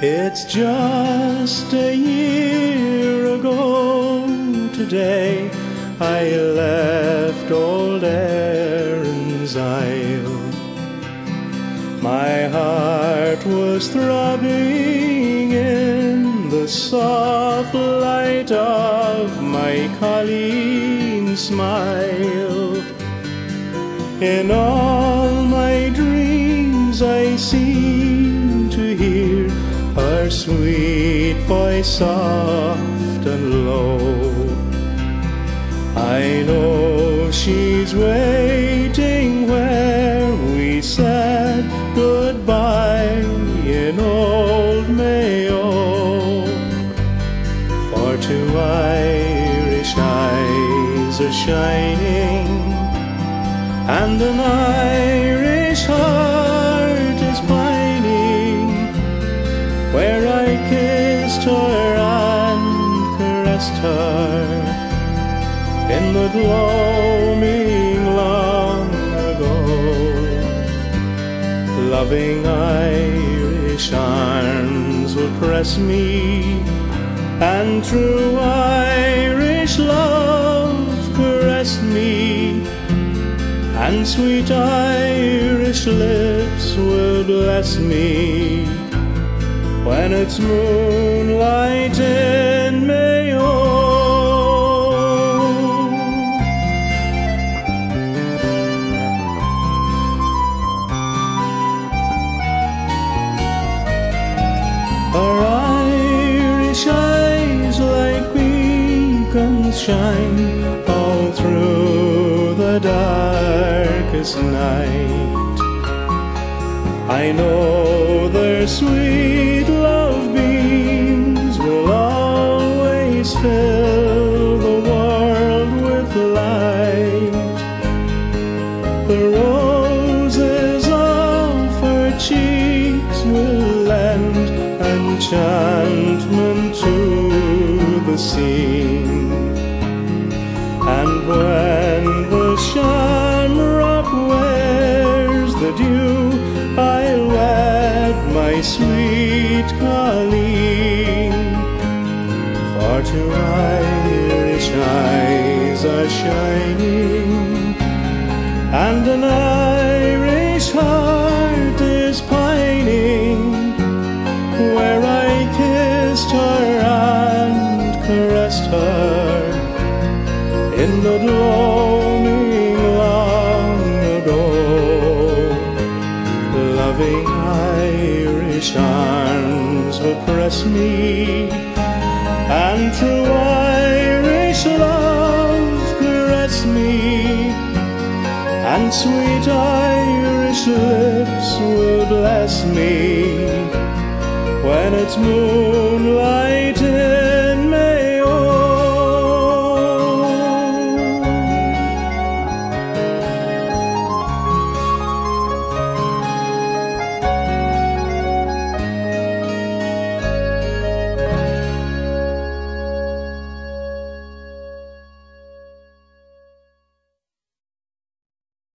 It's just a year ago today I left old Erin's Isle. My heart was throbbing in the soft light of my Colleen's smile. In all my dreams I her sweet voice soft and low. I know she's waiting where we said goodbye in old Mayo. For two Irish eyes are shining, and an Irish heart in the gloaming long ago. Loving Irish arms will press me, and true Irish love caress me, and sweet Irish lips will bless me when it's moonlight in Mayo. Shine all through the darkest night. I know their sweet love beams will always fill the world with light. The roses of her cheeks will lend enchantment to the scene. And when the shamrock wears the dew, I'll wed my sweet Colleen. For two Irish eyes are shining, and an Irish heart is pining where I kissed her and caressed her in the gloaming long ago. Loving Irish arms will press me, and true Irish love caress me, and sweet Irish lips will bless me when it's moon.